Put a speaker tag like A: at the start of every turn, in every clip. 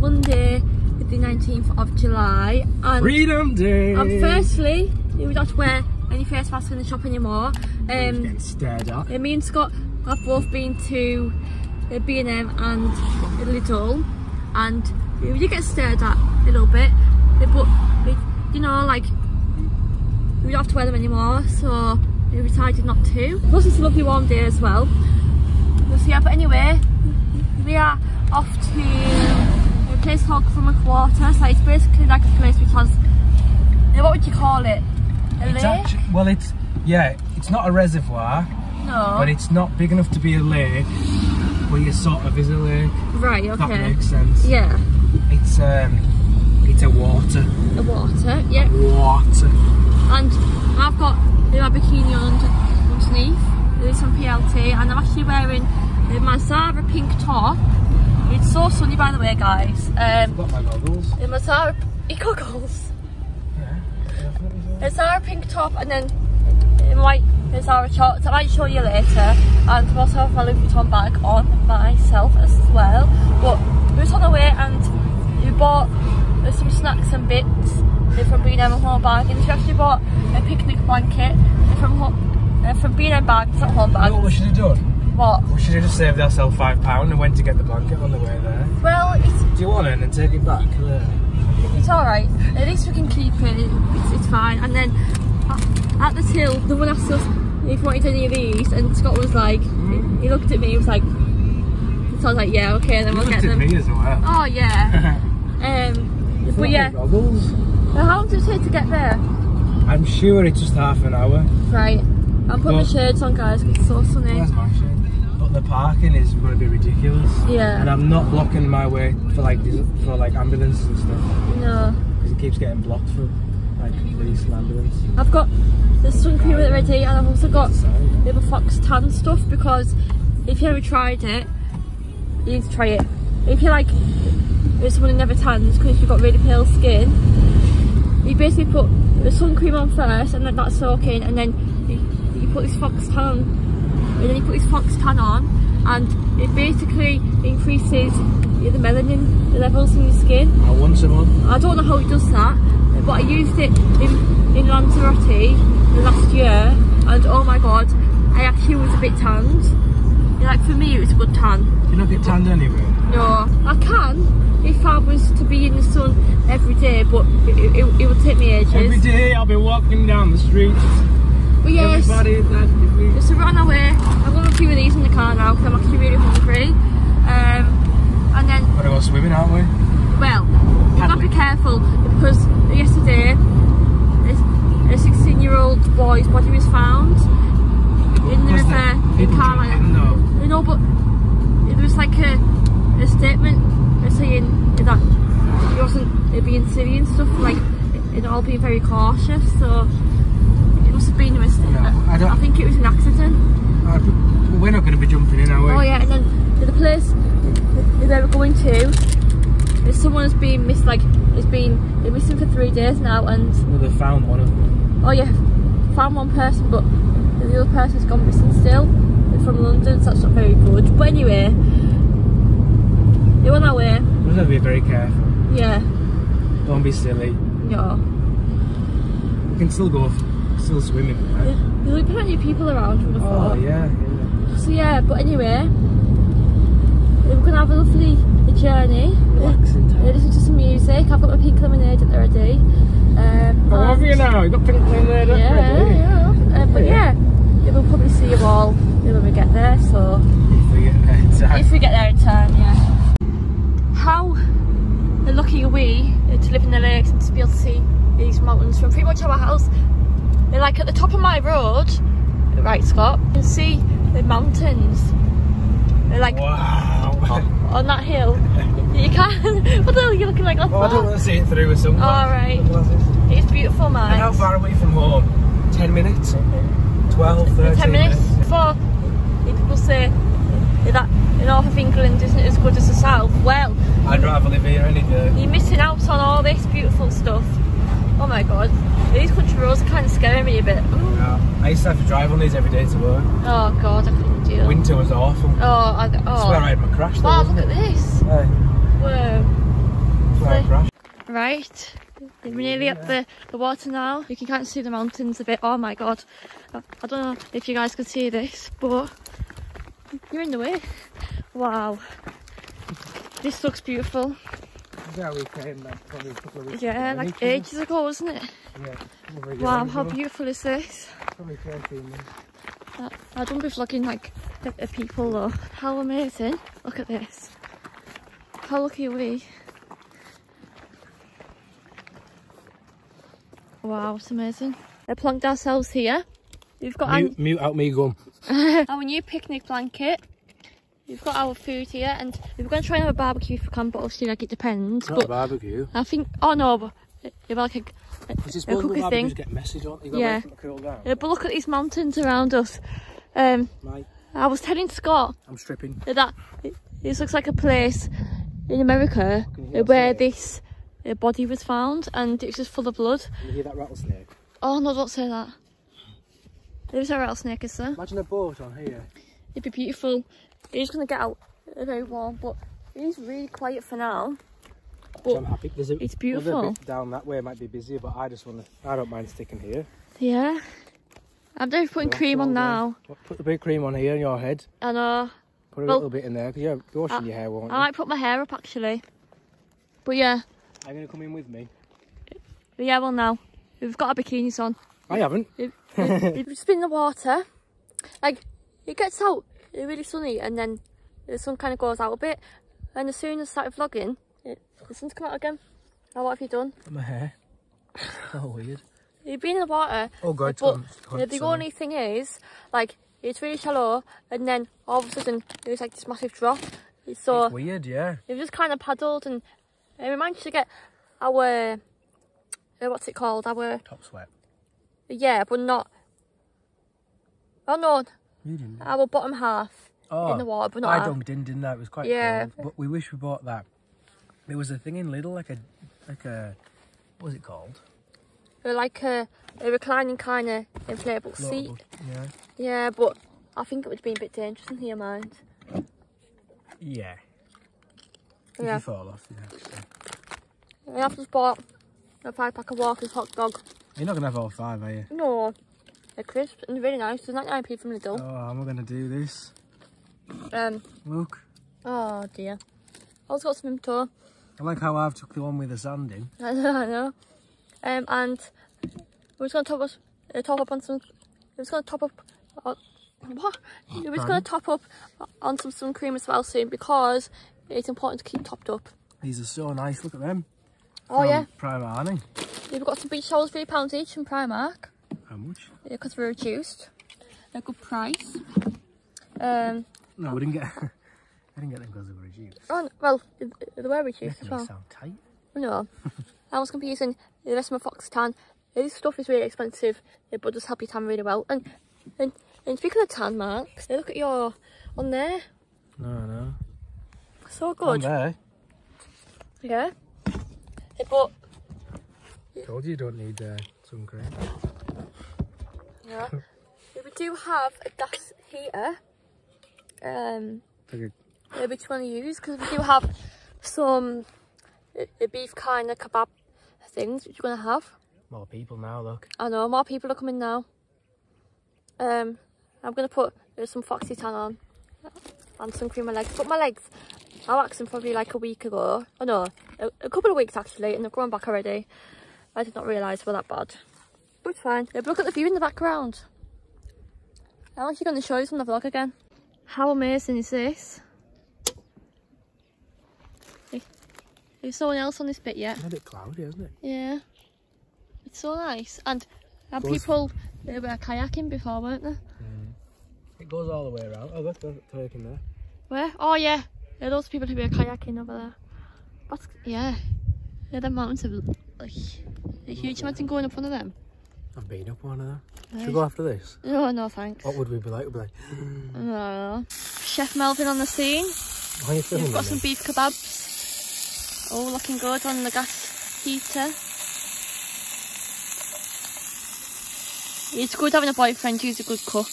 A: Monday, the 19th of July. And,
B: Freedom Day.
A: and firstly, we don't wear any face masks in the shop anymore. Um,
B: stared at.
A: me and Scott have both been to uh, B&M and Lidl and we did get stared at a little bit but you know like we don't have to wear them anymore so we decided not to. Plus it's a lovely warm day as well. So yeah but anyway we are off to place called from a quarter so it's basically like a place which has what would you call it? A
B: It's
A: lake?
B: actually, well, it's yeah, it's not a reservoir,
A: no.
B: but it's not big enough to be a lake, but it sort of is a lake.
A: right,
B: If that
A: okay.
B: makes sense.
A: Yeah,
B: It's um, it's a water,
A: the water, yeah.
B: water.
A: and I've got my bikini on under- underneath. There's some PLT, and I'm actually wearing my Zara pink top. It's so sunny, by the way, guys. Um,
B: Got my goggles.
A: in my Zara goggles,
B: Yeah,
A: a Zara pink top, and then in white Zara shorts. I might show you later. And I also have my Louis Vuitton bag on myself as well. But we was on the way, and we bought some snacks and bits from B&M and Home Bargains. We actually bought a picnic blanket from Ho- uh, from B&M not Home
B: You know what we should have done?
A: What?
B: We should have just saved ourselves five pound and went to get the blanket on the way there.
A: Well, it's
B: Do you want it and then take it back? Yeah.
A: It's alright. At least we can keep it. It's, it's fine. And then uh, at the till, the one asked us if we wanted any of these, and Scott was like, he looked at me, he was like, so I was like, yeah, okay, then
B: You
A: we'll get them.
B: me as well.
A: Oh yeah. Um, but yeah,
B: Goggles.
A: Well, how long does it take to get there?
B: I'm sure it's just half an hour.
A: Right. I'll put my
B: Well-
A: shades on, guys. it's so sunny.
B: Where's my shit? But the parking is going to be ridiculous.
A: Yeah.
B: And I'm not blocking my way for like for like ambulances and stuff
A: No.
B: because it keeps getting blocked for like police and ambulance.
A: I've got the sun cream ready, and I've also got the Fox tan stuff because if you ever tried it, you need to try it. If you like, if someone who never tans because you've got really pale skin, you basically put the sun cream on first and let that soak in, and then you, you put this Fox tan, and then you put this Fox tan on, and it basically increases the melanin levels in your skin.
B: I want some on.
A: I don't know how it does that, but I used it in, in Lanzarote last year, and oh my god, I actually was a bit tanned. Like for me, it was a good tan.
B: You not get tanned anyway?
A: No, I can if I was to be in the sun every day, but it, it, it would take me ages.
B: Every day I'll be walking down the street.
A: But yes,
B: Everybody that if we
A: so we're on our way. I've got a few of these in the car now because I'm actually really hungry. Um, and then
B: gotta go swimming, aren't we?
A: Well, you've got to be careful because yesterday a 16 year old boy's body was found in the river in Carlisle. You know, but it was like a, a statement saying that he wasn't being silly and stuff, like it all being very cautious. So must have been a mistake.
B: No, I don't-
A: think it was an accident.
B: Uh, but we're not going to be jumping in, are we?
A: Oh yeah, and then the place that we're going to, there's someone has been missed, like has been they're missing for three days now, and
B: Well, they found one of them.
A: oh yeah, found one person, but the other person's gone missing still. They're from London, so that's not very good. But anyway, they're on our way.
B: We've got to be very careful.
A: Yeah,
B: Don't be silly.
A: yeah.
B: We can still go, f- still swimming. Right?
A: There'll be plenty of people around from the
B: Oh yeah. yeah.
A: So yeah, but anyway, we're gonna have a lovely journey.
B: Relaxing time.
A: Uh, listen to some music. I've got my pink lemonade at the ready. Um,
B: have
A: and-
B: you now? You've got pink lemonade up
A: Yeah,
B: ready?
A: yeah. Uh, but yeah, yeah, we'll probably see you all when we get there. So
B: If we get there in time.
A: if we get there in time, yeah. How lucky are we to live in the lakes and to be able to see these mountains from pretty much our house? They're like at the top of my road, right, Scott? You can see the mountains. They're like
B: Wow.
A: on that hill. You can't. what the hell are you looking like that
B: Oh, I don't want to see it through with some
A: Alright. It's beautiful, man.
B: And how far away from home? 10 minutes? 12, 13
A: 10 minutes before people say that the north of England isn't as good as the south. Well,
B: I'd rather live here any day.
A: you're missing out on all this beautiful stuff. Oh my god, these country roads are kind of scaring me a bit. Ooh.
B: Yeah. I used to have to drive on these every day to work.
A: Oh god, I couldn't do it.
B: Winter was awful.
A: Oh, I, oh.
B: I swear I
A: oh.
B: had my crash though.
A: Wow, look at this.
B: Hey.
A: Whoa.
B: Car crash.
A: Right, we're nearly at the, the water now. You can kind of see the mountains a bit. Oh my god. I, I don't know if you guys can see this, but you're in the way. Wow. This looks beautiful.
B: Yeah, we came like probably a couple of weeks
A: Yeah,
B: ago,
A: like
B: didn't
A: ages ago, wasn't it?
B: Yeah, over a year
A: Wow, how
B: ago.
A: beautiful is this?
B: Probably 13 months.
A: I, I don't be vlogging like the, the people though. How amazing. Look at this. How lucky are we? Wow, it's amazing. I plunked ourselves here. We've got our,
B: Mute, mute out me gum.
A: our new picnic blanket. We've got our food here and we were going to try and have a barbecue if we can, but obviously like it depends.
B: Not a barbecue.
A: I think, oh no, but if like a,
B: Because it's
A: a cookie thing.
B: get messy, don't they?
A: Yeah.
B: wait for it to cool down.
A: Yeah, but look at these mountains around us. Um,
B: Mate,
A: I was telling Scott
B: I'm stripping.
A: that it, this looks like a place in America
B: Can you hear
A: where this uh, body was found and it's just full of blood.
B: You hear that rattlesnake?
A: Oh no, don't say that. There's a rattlesnake, is there?
B: Imagine a boat on here.
A: It'd be beautiful. It's gonna get out very warm, but he's really quiet for now. But
B: I'm happy. There's a,
A: it's beautiful.
B: bit down that way might be busier, but I just want to. I don't mind sticking here.
A: Yeah. I'm definitely putting
B: Relax
A: cream on now.
B: Put the big cream on here on your head.
A: And uh,
B: Put a
A: Well-
B: little bit in there because you're washing
A: I-
B: your hair, won't
A: I
B: you?
A: might put my hair up actually. But yeah,
B: Are you going to come in with me?
A: yeah, well now. We've got our bikinis on.
B: I haven't.
A: It, it, it's just been in the water. Like, it gets out really sunny and then the sun kind of goes out a bit. And as soon as I started vlogging, it, the sun's come out again. Now what have you done?
B: My hair. Oh, weird.
A: You've been in the water,
B: Oh, God.
A: but uh, the only thing is, like, it's really shallow and then all of a sudden there's like this massive drop. It's so
B: It's weird, yeah.
A: we've just kind of paddled and uh, we managed to get our, uh, what's it called? Our,
B: Top sweat.
A: yeah, but not, oh no,
B: You didn't.
A: our bottom half
B: Oh,
A: in the water, but not
B: I dunked in, didn't I? It was quite
A: Yeah.
B: cold. But we wish we bought that. There was a thing in Lidl, like a, like a, what was it called?
A: Uh, like a, a reclining kind of inflatable
B: Floatable.
A: seat.
B: Yeah.
A: Yeah, but I think it would be a bit dangerous in here, mind.
B: Yeah. If
A: Yeah.
B: you fall off, yeah. so.
A: I have just bought a five pack of Walker's hot dog.
B: You're not going to have all five, are you?
A: No, they're crisp and really nice. They're 99p from Lidl.
B: Oh, am I going to do this?
A: Um,
B: Look.
A: oh dear. I also got some tow.
B: I like how I've took the one with the sand in.
A: I know, I know. Um, and we're just gonna top up, uh, top up on some. We're just gonna top up. On, what? We're just gonna top up on some sun cream as well soon because it's important to keep topped up.
B: These are so nice. Look at them.
A: Oh yeah,
B: Prime Arning.
A: we've got some beach towels, three pounds each from Primark
B: How much?
A: because we're reduced. A good price. Um,
B: No, we didn't get. I didn't get them because they were reduced.
A: oh, well, they were reduced
B: Making
A: as
B: me
A: well.
B: sound tight.
A: No, I was confusing the rest of my fox tan. This stuff is really expensive, but does help you tan really well. And and and speaking of tan marks, look at your on there,
B: No, no.
A: so good.
B: On
A: good.
B: there.
A: Yeah, but
B: Told you you don't need uh, sun cream.
A: Yeah, we do have a gas heater. Um,
B: Like
A: uh, which one to use because we do have some uh, beef kind of kebab things which we're gonna have.
B: more people now, look.
A: I know more people are coming now. Um, I'm gonna put uh, some foxy tan on and some cream on my legs. But my legs, I waxed them probably like a week ago. Oh no, a, a couple of weeks actually, and they've grown back already. I did not realise they were that bad. But it's fine. Yeah, but look at the view in the background. I'm actually going to show you some of the vlog again. How amazing is this? Hey, There's someone else on this bit yet.
B: It's a bit cloudy, isn't it?
A: Yeah. It's so nice. And and
B: Goes-
A: people they were kayaking before, weren't they? Mm.
B: It goes all the way around. Oh, look, there's a kayak there.
A: Where? Oh yeah. There are those people who were kayaking over there. That's yeah. Yeah, the mountains are like a huge mountain going up one of them.
B: I've been up one of them. Should we go after this?
A: No, no thanks.
B: What would we be like? We'd be like,
A: No. Chef Melvin on the scene.
B: why are you filming
A: You've got
B: me?
A: some beef kebabs. All looking good on the gas heater. It's good having a boyfriend who's a good cook.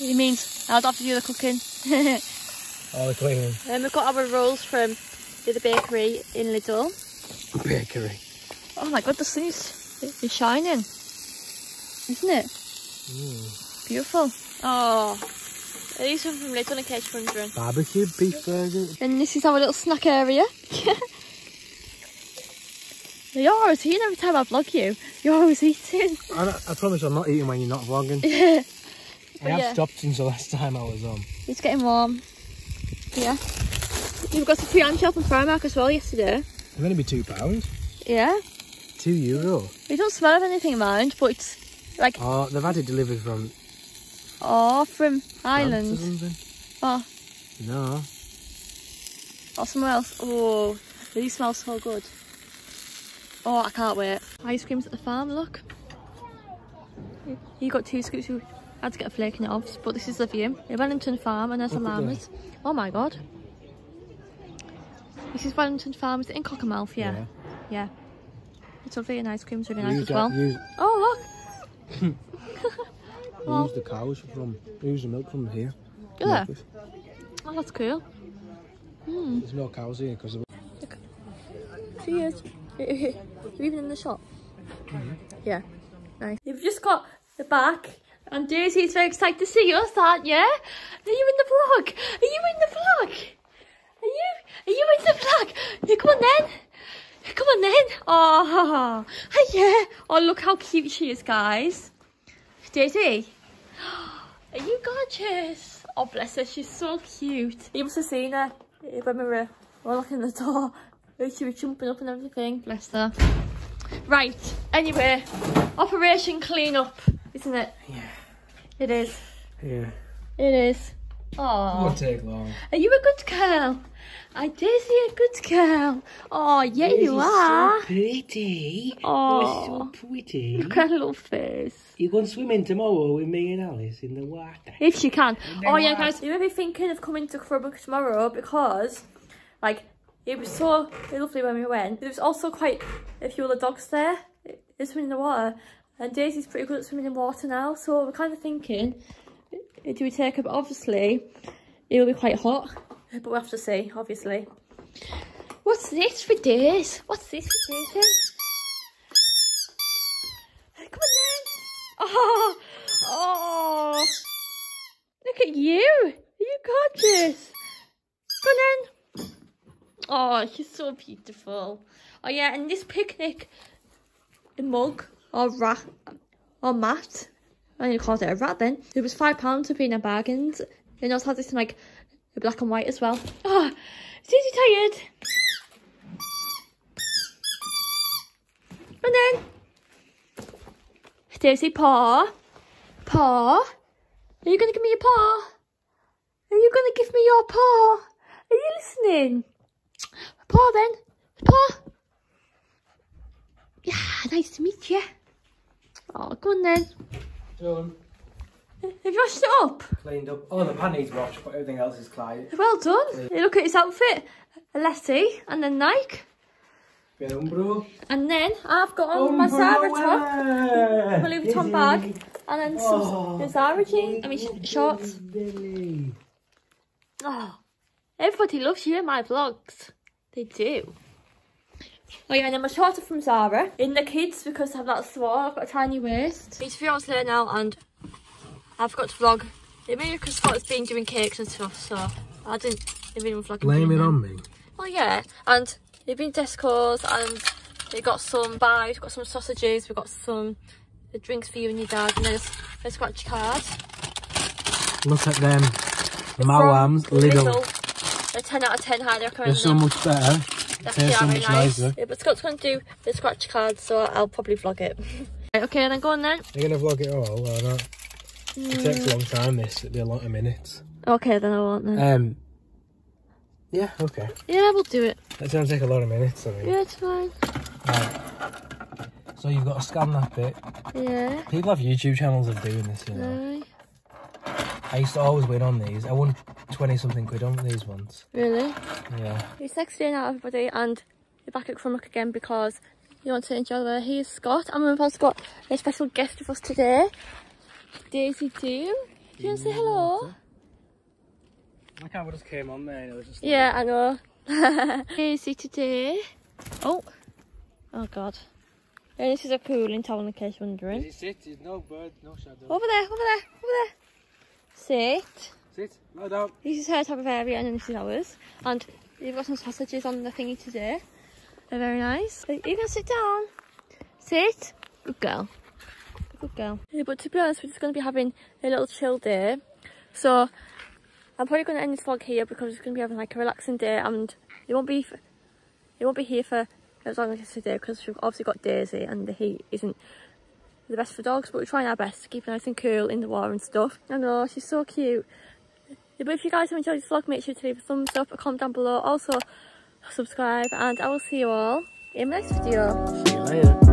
A: It means I don't have to do the cooking.
B: Oh, the cleaning.
A: And we've got our rolls from the bakery in Lidl.
B: Bakery.
A: Oh my god, the sun is, is shining. Isn't it?
B: Mm.
A: Beautiful. Oh, these are from Lidl in case you're wondering.
B: Barbecue beef burger.
A: And this is our little snack area. You're always eating every time I vlog you. You're always eating.
B: I, I promise I'm not eating when you're not vlogging.
A: Yeah.
B: I have
A: yeah.
B: stopped since the last time I was on.
A: It's getting warm. Yeah. You've got some free ham shell from Primark as well yesterday.
B: It's going to be two pounds.
A: Yeah.
B: Two euro.
A: We don't smell of anything mind, but it's like
B: Oh, they've had it delivered from
A: oh from Ireland. Oh,
B: No.
A: or somewhere else. Oh, these smell so good. Oh, I can't wait. Ice creams at the farm, look. You got two scoops. You had to get a flake in it off, but this is the view. Wellington farm and there's
B: at
A: llamas. Oh my god. This is Wellington Farm. Is it in Cockermouth? Yeah. Yeah. It's lovely and ice cream's really nice as well.
B: Use,
A: Oh look.
B: we use the cows from, we use the milk from here.
A: Yeah. Oh, that's cool. Hmm.
B: There's no cows here because of
A: Cheers. You're even in the shop? Yeah. Nice. You've just got the back and Daisy's very excited to see us, aren't you? Are you in the vlog? Are you in the vlog? Are you? Are you in the vlog? Yeah, come on then. Come on then. Oh, yeah. Oh, look how cute she is, guys. Daisy. Are you gorgeous? Oh, bless her. She's so cute. You must have seen her when we were locking the door. She was jumping up and everything. Bless her. Right. Anyway, Operation Clean Up, isn't it?
B: Yeah.
A: It is.
B: Yeah.
A: It is. Oh.
B: It
A: Oh.
B: won't take long.
A: Are you a good girl? I Daisy a good girl. Oh, yeah, you are.
B: pretty.
A: Oh, so
B: pretty.
A: look at her little face.
B: You going swimming tomorrow with me and Alice in the water?
A: If she can. Oh yeah, guys, you may be thinking of coming to Crummock tomorrow because, like, it was so lovely when we went. There was also quite a few other dogs there. They're swimming in the water, and Daisy's pretty good at swimming in water now. So we're kind of thinking, do we take her? But obviously, it will be quite hot. But we'll have to see, obviously. What's this for Daisy? What's this for Daisy? Come on then. Oh, oh. Look at you. Are you gorgeous? Go on then. Oh, she's so beautiful. Oh yeah, and this picnic mug or rat or mat. I only called it a rat then. It was five pounds for being a bargains. It also has this in black and white as well. Ah, oh, Daisy tired? And then Daisy paw. Paw. Are you gonna give me your paw? Are you gonna give me your paw? Are you listening? Paw then. Paw. Yeah, nice to meet you. Oh, go on then. Have you washed it up?
B: Cleaned up. Oh, the pan needs washed, but everything else is clean.
A: Well done. Look at his outfit. A Letty and then Nike.
B: Bit Umbro.
A: And then I've got on my Zara top. My Louis Vuitton bag. And then some
B: Oh.
A: Zara jeans. I mean shorts. Oh, everybody loves you in my vlogs. They do. Oh yeah, and then my shorts are from Zara. In the kids because I'm that small. I've got a tiny waist. It's few hours later now and I forgot to vlog. It may be because Scott's been doing cakes and stuff, so I didn't even vlog.
B: Blame it on me.
A: Well, yeah, and they've been Tesco's and they got some buys, we've got some sausages, we've got some drinks for you and your dad, and there's a scratch card.
B: Look at them.
A: From
B: Malams, Lidl.
A: A 10 out of 10 highly recommend
B: They're so
A: them.
B: much better.
A: That's
B: Tastes so much
A: nice.
B: nicer.
A: Yeah, but Scott's going to do the scratch card, so I'll probably vlog it. right, okay, then go on then.
B: You're going to vlog it all or not? It takes a long time, this. It'll be a lot of minutes.
A: Okay, then I won't then.
B: Um. Yeah, okay.
A: yeah, we'll do it.
B: That's going to take a lot of minutes, I mean.
A: Yeah, it's fine.
B: Right. So you've got to scan that bit.
A: Yeah.
B: People have YouTube channels of doing this, you know. I used to always win on these. I won 20 something quid on these ones.
A: Really?
B: Yeah.
A: It's next day now, everybody, and we're back at Crummock again because you want to enjoy the Here's Scott, and we've also got a special guest with us today, Daisy too. Do you want to say hello?
B: My camera just came on there and it was just
A: Yeah, I know. Daisy today. Oh, oh God. Yeah, this is a cooling towel in case you're wondering.
B: Easy sit, there's no bird, no shadow.
A: Over there, over there, over there. Sit.
B: Sit, lie down.
A: This is her type of area and this is ours. And you've got some sausages on the thingy today. They're very nice. You can sit down. Sit. Good girl. Good girl. Yeah, but to be honest, we're just going to be having a little chill day. So I'm probably going to end this vlog here because it's going to be having like a relaxing day and it won't be it won't be here for as long as today because we've obviously got Daisy and the heat isn't the best for dogs but we're trying our best to keep nice and cool in the water and stuff. I know, she's so cute. But if you guys have enjoyed this vlog, make sure to leave a thumbs up, a comment down below, also subscribe, and I will see you all in the next video.
B: See you later.